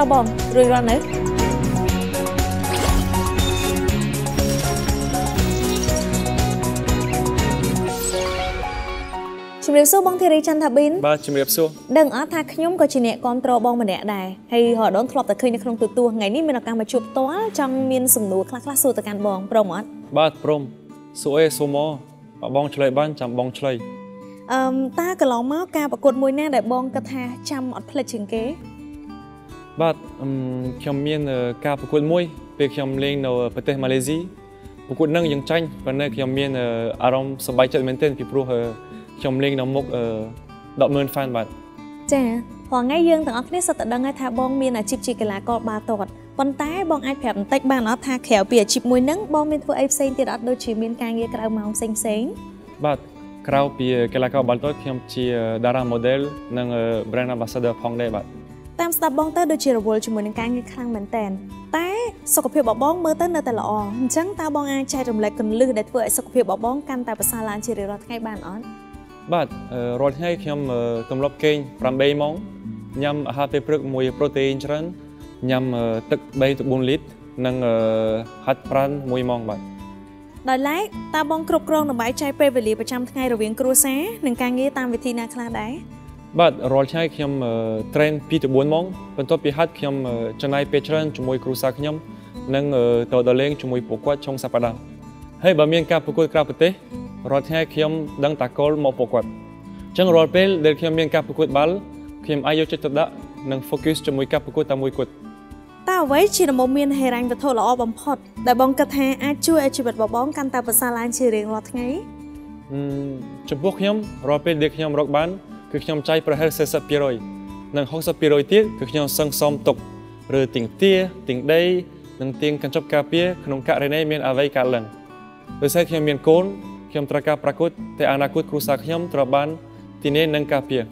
តោះបងរួចរាល់នៅជំរាបសួរបងធីរីចន្ទថាប៊ីនបាទជំរាបសួរដឹងអត់ថាខ្ញុំក៏ជាអ្នកគ្រប់គ្រងបងម្នាក់ដែរហើយរហូតធ្លាប់តែឃើញនៅក្នុងទូរទស្សន៍ថ្ងៃនេះមានឱកាសមកជួបផ្ទាល់ចង់មានសំណួរខ្លះៗសួរទៅកាន់បងព្រមអត់បាទព្រមសួរអេសួរមកបើបងឆ្លើយបានចាំបងឆ្លើយអឺតើកន្លងមកការប្រកួតមួយណាដែលបងគិតថាចាំអត់ភ្លេចជាងគេ បាទអឺមខ្ញុំមានអឺការប្រកួតមួយ ពេលខ្ញុំលេងនៅប្រទេសម៉ាឡេស៊ីប្រកួតនឹងយើងចាញ់ប៉ុន្តែខ្ញុំមានអឺអារម្មណ៍សប្បាយចិត្តមែនទែនពីព្រោះអឺខ្ញុំលេងនៅមុខអឺ100,000 fan បាទចាព្រោះថ្ងៃយើងទាំងអស់គ្នាសុទ្ធតែដឹងហើយថាបងមានអាជីពជាកីឡាករបាល់ទាត់ប៉ុន្តែបងអាចប្រាប់បន្តិចបានអត់ថាក្រៅពីអាជីពមួយហ្នឹងបងមានធ្វើអីផ្សេងទៀតអត់ដូចជាមានការងារក្រៅម៉ោងផ្សេងផ្សេងៗបាទក្រៅពីកីឡាករបាល់ទាត់ខ្ញុំជាតារា model និងអឺ brand ambassador ផងដែរបាទ តាមស្ដាប់បងទៅដូចជារវល់ជាមួយនឹងការងារខ្លាំងមែនតើតែសុខភាពរបស់បងមើលទៅនៅតែល្អអញ្ចឹងតើបងអាចចែករំលែកគន្លឹះដែលធ្វើឲ្យសុខភាពរបស់បងកាន់តែប្រសើរឡើងជារៀងរាល់ថ្ងៃបានអត់បាទអឺរាល់ថ្ងៃខ្ញុំអឺទម្លាប់គេង8ម៉ោងញ៉ាំអាហារពេលព្រឹកមួយប្រូតេអ៊ីនច្រើនញ៉ាំអឺទឹក3ទៅ4លីត្រនិងអឺហាត់ប្រាណ1ម៉ោងបាទដោយឡែកតើបងគ្រប់គ្រងដើម្បីចែកពេលវេលាប្រចាំថ្ងៃរវាងគ្រួសារនិងការងារតាមវិធីណាខ្លះដែរ បាទរាល់ថ្ងៃខ្ញុំអឺ train 2ទៅ4ម៉ោងបន្ទាប់ពីហាត់ខ្ញុំអឺចំណាយពេលច្រើនជាមួយគ្រួសារខ្ញុំនិងអឺទៅដល់លេងជាមួយពួកគាត់ចុងសប្តាហ៍ហើយបើមានការប្រកួតក្រៅប្រទេសរាល់ថ្ងៃខ្ញុំដឹងតាកលមកពួកគាត់អញ្ចឹងរាល់ពេលដែលខ្ញុំមានការប្រកួតបាល់ខ្ញុំអាចយកចិត្តទុកដាក់និង focus ជាមួយការប្រកួតតែមួយគត់តើអ្វីជាដំបូងមានហេរញ្ញវត្ថុល្អបំផុតដែលបងគិតថាអាចជួយឲ្យជីវិតរបស់បងកាន់តែប្រសើរឡើងជារៀងរាល់ថ្ងៃអឺចំពោះខ្ញុំរាល់ពេលដែលខ្ញុំរកបាន គឺខ្ញុំចាយប្រហែល40%និង60%ទៀតគឺខ្ញុំសន្សំទុកឬទៀងទាទៀងដីនិងទៀងកញ្ចប់ការពារក្នុងករណីមានអ្វីកើតឡើងដោយសារខ្ញុំមានកូនខ្ញុំត្រូវការប្រកួតតែអនាគតគ្រួសារខ្ញុំត្រូវបានធានានិងការពារ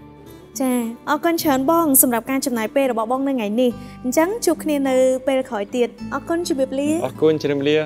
ចាអរគុណច្រើនបងសម្រាប់ការចំណាយពេលរបស់បងនៅថ្ងៃនេះអញ្ចឹងជួបគ្នានៅពេលក្រោយទៀតអរគុណជម្រាបលាអរគុណជ្រាបលា